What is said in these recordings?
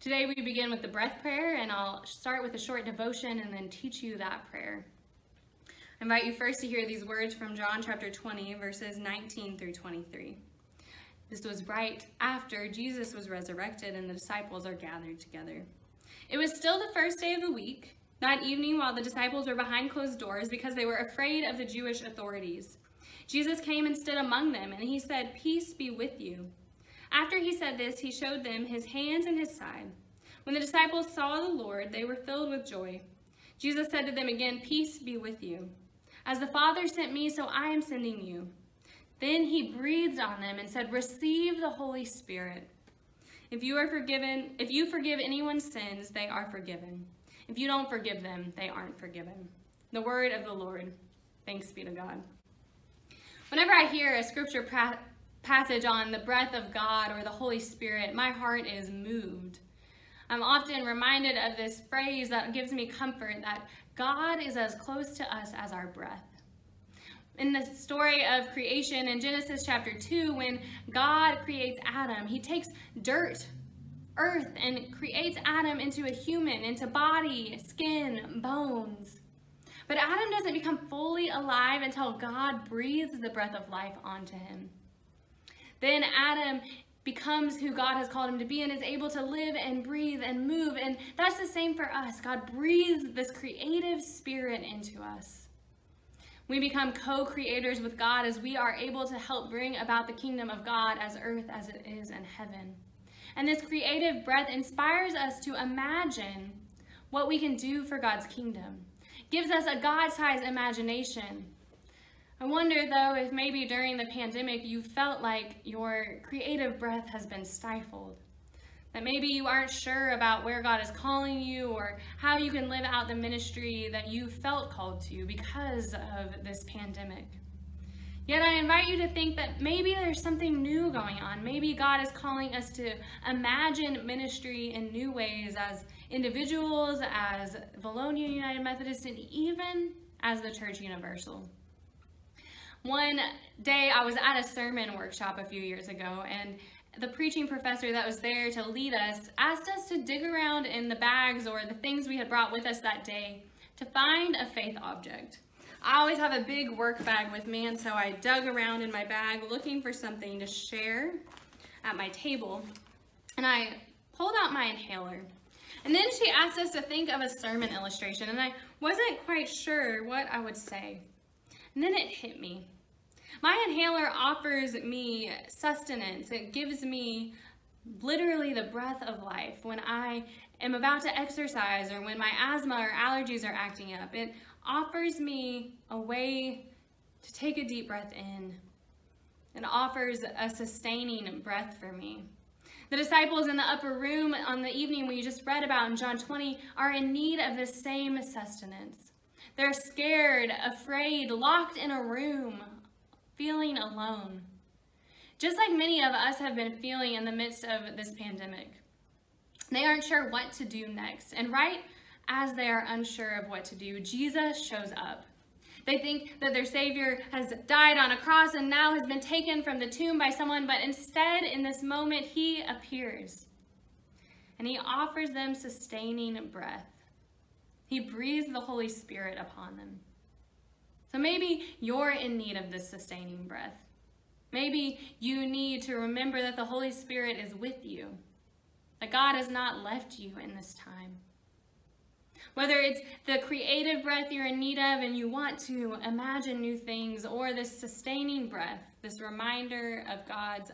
Today we begin with the breath prayer and I'll start with a short devotion and then teach you that prayer. I invite you first to hear these words from John chapter 20 verses 19 through 23. This was right after Jesus was resurrected and the disciples are gathered together. It was still the first day of the week, that evening while the disciples were behind closed doors because they were afraid of the Jewish authorities. Jesus came and stood among them and he said, Peace be with you. After he said this, he showed them his hands and his side. When the disciples saw the Lord, they were filled with joy. Jesus said to them again, Peace be with you. As the Father sent me, so I am sending you. Then he breathed on them and said, Receive the Holy Spirit. If you are forgiven, if you forgive anyone's sins, they are forgiven. If you don't forgive them, they aren't forgiven. The word of the Lord. Thanks be to God. Whenever I hear a scripture passage on the breath of God or the Holy Spirit, my heart is moved. I'm often reminded of this phrase that gives me comfort that God is as close to us as our breath. In the story of creation in Genesis chapter 2, when God creates Adam, he takes dirt, earth, and creates Adam into a human, into body, skin, bones. But Adam doesn't become fully alive until God breathes the breath of life onto him. Then Adam becomes who God has called him to be and is able to live and breathe and move. And that's the same for us. God breathes this creative spirit into us. We become co-creators with God as we are able to help bring about the kingdom of God as earth as it is in heaven. And this creative breath inspires us to imagine what we can do for God's kingdom. Gives us a God-sized imagination I wonder though if maybe during the pandemic you felt like your creative breath has been stifled. That maybe you aren't sure about where God is calling you or how you can live out the ministry that you felt called to because of this pandemic. Yet I invite you to think that maybe there's something new going on. Maybe God is calling us to imagine ministry in new ways as individuals, as Vilonia United Methodist, and even as the Church Universal. One day I was at a sermon workshop a few years ago and the preaching professor that was there to lead us asked us to dig around in the bags or the things we had brought with us that day to find a faith object. I always have a big work bag with me and so I dug around in my bag looking for something to share at my table and I pulled out my inhaler. And then she asked us to think of a sermon illustration and I wasn't quite sure what I would say. And then it hit me. My inhaler offers me sustenance. It gives me literally the breath of life when I am about to exercise or when my asthma or allergies are acting up. It offers me a way to take a deep breath in. It offers a sustaining breath for me. The disciples in the upper room on the evening we just read about in John 20 are in need of the same sustenance. They're scared, afraid, locked in a room, feeling alone. Just like many of us have been feeling in the midst of this pandemic. They aren't sure what to do next. And right as they are unsure of what to do, Jesus shows up. They think that their Savior has died on a cross and now has been taken from the tomb by someone, but instead, in this moment, he appears. And he offers them sustaining breath. He breathes the Holy Spirit upon them. So maybe you're in need of this sustaining breath. Maybe you need to remember that the Holy Spirit is with you, that God has not left you in this time. Whether it's the creative breath you're in need of and you want to imagine new things, or this sustaining breath, this reminder of God's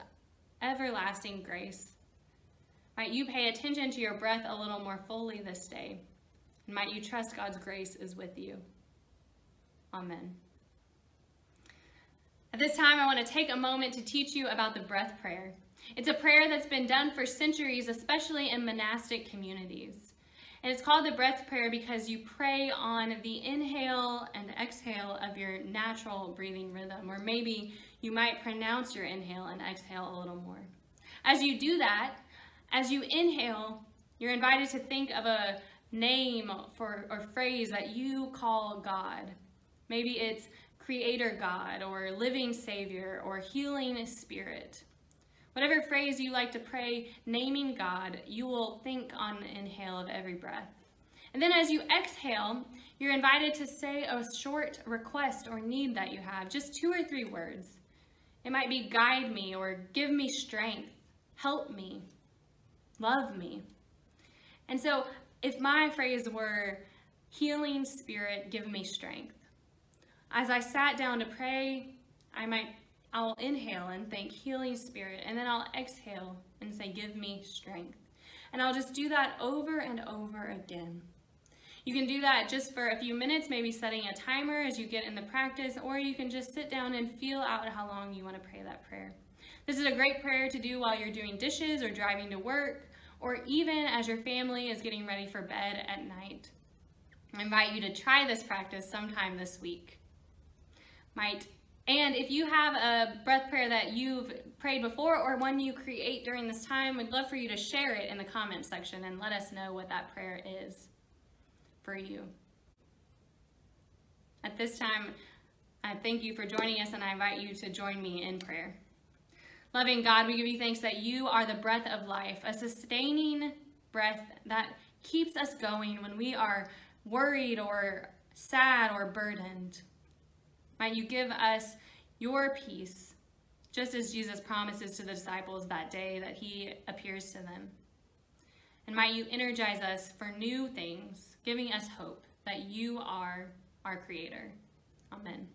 everlasting grace, right? You pay attention to your breath a little more fully this day. And might you trust God's grace is with you. Amen. At this time, I want to take a moment to teach you about the breath prayer. It's a prayer that's been done for centuries, especially in monastic communities. And it's called the breath prayer because you pray on the inhale and exhale of your natural breathing rhythm, or maybe you might pronounce your inhale and exhale a little more. As you do that, as you inhale, you're invited to think of a name for or phrase that you call God. Maybe it's creator God or living savior or healing spirit. Whatever phrase you like to pray, naming God, you will think on the inhale of every breath. And then as you exhale, you're invited to say a short request or need that you have, just two or three words. It might be guide me or give me strength, help me, love me. And so if my phrase were healing spirit, give me strength. As I sat down to pray, I might I'll inhale and thank healing spirit and then I'll exhale and say give me strength. And I'll just do that over and over again. You can do that just for a few minutes, maybe setting a timer as you get in the practice, or you can just sit down and feel out how long you want to pray that prayer. This is a great prayer to do while you're doing dishes or driving to work, or even as your family is getting ready for bed at night. I invite you to try this practice sometime this week. Might and if you have a breath prayer that you've prayed before or one you create during this time, we'd love for you to share it in the comments section and let us know what that prayer is for you. At this time, I thank you for joining us and I invite you to join me in prayer. Loving God, we give you thanks that you are the breath of life, a sustaining breath that keeps us going when we are worried or sad or burdened. Might you give us your peace, just as Jesus promises to the disciples that day that he appears to them. And might you energize us for new things, giving us hope that you are our creator. Amen.